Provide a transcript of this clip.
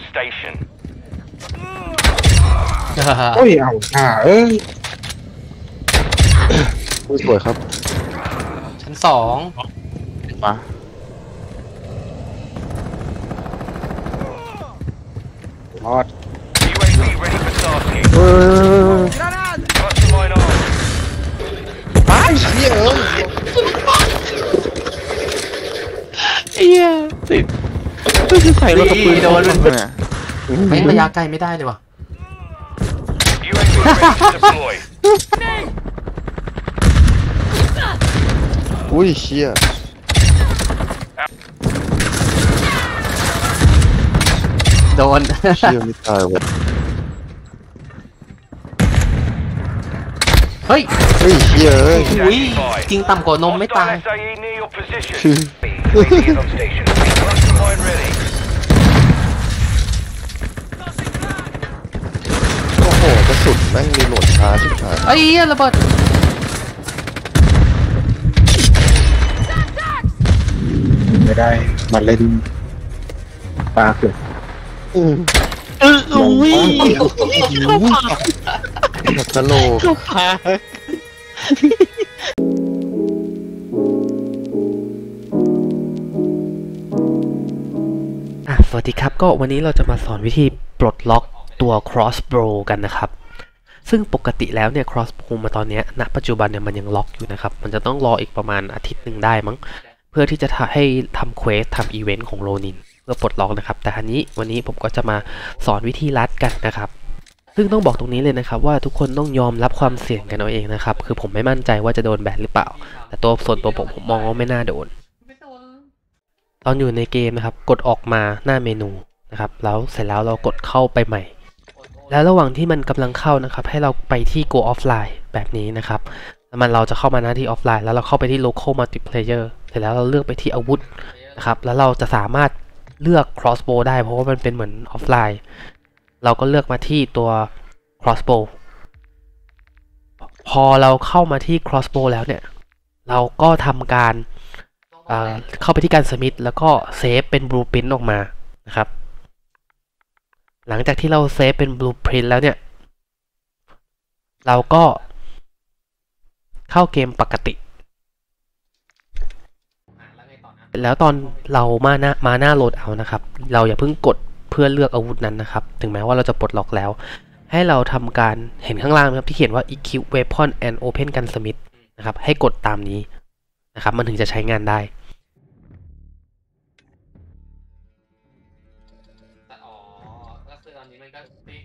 station. โอ้ยเอาอ่าเอ้ยอุ้ยสวยครับ ชั้นสองมารอด UAV ready for tasking. เออ Cluster mine armed. ไอ้เชี่ยเอ้ย เอี้ยติดก็คือ ใส่รถกับปืนโดนมันเนี่ยไม่ระยะไกลไม่ได้เลยว่ะ UAV ready to deploy. อุ้ยเชี่ย โดน เชี่ยไม่ตายว่ะเฮ้ย เฮ้ยเชี่ยเอ้ย อุ้ย จริงต่ำกว่านมไม่ตาย Hostile SAE near your position. UAV is on station. Cluster mine ready. โอ้โหกระ สุนแม่งรีโหลดช้าชิบหายไอ้เหี้ยระเบิดไม่ได้ มาเล่นปลาเกิดอืมเอออุ้ยหัวกะโหลกอะสวัสดีครับก็วันนี้เราจะมาสอนวิธีปลดล็อกตัว crossbow กันนะครับ ซึ่งปกติแล้วเนี่ย crossbow มาตอนนี้ณปัจจุบันเนี่ยมันยังล็อกอยู่นะครับ มันจะต้องรออีกประมาณอาทิตย์หนึ่งได้มั้ง เพื่อที่จะให้ทำเควสทำอีเวนต์ของโรนิน เพื่อปลดล็อกนะครับ แต่อันนี้วันนี้ผมก็จะมาสอนวิธีลัดกันนะครับซึ่งต้องบอกตรงนี้เลยนะครับว่าทุกคนต้องยอมรับความเสี่ยงกันเอาเองนะครับ คือผมไม่มั่นใจว่าจะโดนแบนหรือเปล่า แต่ตัวส่วนตัวผมผมมองว่าไม่น่าโดน ตอนอยู่ในเกมนะครับ กดออกมาหน้าเมนูนะครับ แล้วเสร็จแล้วเรากดเข้าไปใหม่ แล้วระหว่างที่มันกำลังเข้านะครับ ให้เราไปที่ go offline แบบนี้นะครับแล้วมันเราจะเข้ามาหน้าที่ offline แล้วเราเข้าไปที่ local multiplayer เสร็จแล้วเราเลือกไปที่อาวุธนะครับ แล้วเราจะสามารถเลือก crossbow ได้เพราะว่ามันเป็นเหมือน offline เราก็เลือกมาที่ตัว crossbow พอเราเข้ามาที่ crossbow แล้วเนี่ย เราก็ทำการอ่าเข้าไปที่การสมิธแล้วก็เซฟเป็นบลูพิ n t ออกมานะครับ หลังจากที่เราเซฟเป็นบลูพิ n t แล้วเนี่ย เราก็เข้าเกมปกติ แล้วตอนเรามาหน้ามาหน้าโหลดเอานะครับ เราอย่าเพิ่งกดเพื่อเลือกอาวุธนั้นนะครับ ถึงแม้ว่าเราจะปลดล็อกแล้ว ให้เราทำการเห็นข้างล่างไหมครับ ที่เขียนว่า equip weapon and open gunsmith นะครับ ให้กดตามนี้นะครับ มันถึงจะใช้งานได้ 你们应该飞。